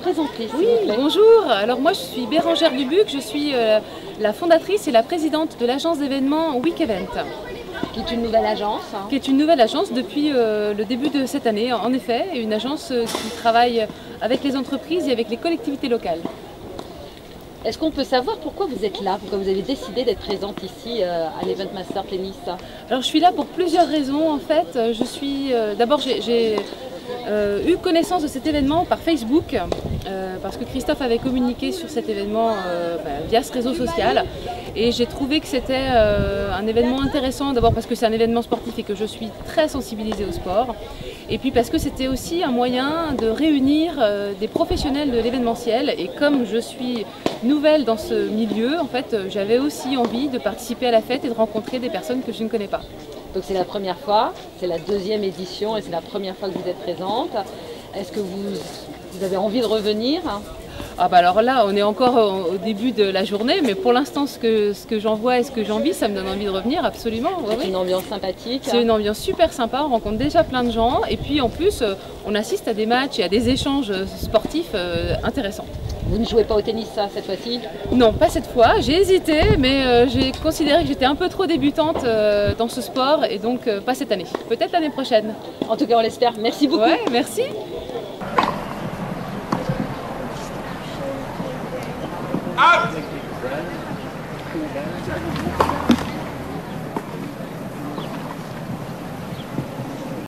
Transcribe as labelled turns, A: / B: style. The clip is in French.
A: présenter
B: Oui, bonjour. Alors moi je suis Bérangère Dubuc, je suis euh, la fondatrice et la présidente de l'agence d'événements Week Event.
A: Qui est une nouvelle agence. hein.
B: Qui est une nouvelle agence depuis euh, le début de cette année, en effet, une agence euh, qui travaille avec les entreprises et avec les collectivités locales.
A: Est-ce qu'on peut savoir pourquoi vous êtes là Pourquoi vous avez décidé d'être présente ici euh, à l'Event Master Tennis?
B: Alors je suis là pour plusieurs raisons en fait. Je suis euh, d'abord j'ai euh, eu connaissance de cet événement par Facebook euh, parce que Christophe avait communiqué sur cet événement euh, bah, via ce réseau social et j'ai trouvé que c'était euh, un événement intéressant d'abord parce que c'est un événement sportif et que je suis très sensibilisée au sport et puis parce que c'était aussi un moyen de réunir des professionnels de l'événementiel et comme je suis nouvelle dans ce milieu en fait j'avais aussi envie de participer à la fête et de rencontrer des personnes que je ne connais pas.
A: Donc c'est la première fois, c'est la deuxième édition et c'est la première fois que vous êtes présente. Est-ce que vous, vous avez envie de revenir?
B: Ah bah alors là, on est encore au, au début de la journée, mais pour l'instant, ce que, ce que j'en vois et ce que j'en vis, ça me donne envie de revenir, absolument.
A: C'est une ambiance sympathique.
B: C'est une ambiance super sympa, on rencontre déjà plein de gens, et puis en plus, euh, on assiste à des matchs et à des échanges euh, sportifs euh, intéressants.
A: Vous ne jouez pas au tennis ça, cette fois-ci
B: Non, pas cette fois, j'ai hésité, mais euh, j'ai considéré que j'étais un peu trop débutante euh, dans ce sport, et donc euh, pas cette année. Peut-être l'année prochaine.
A: En tout cas, on l'espère. Merci beaucoup.
B: Ouais, merci.
C: Out!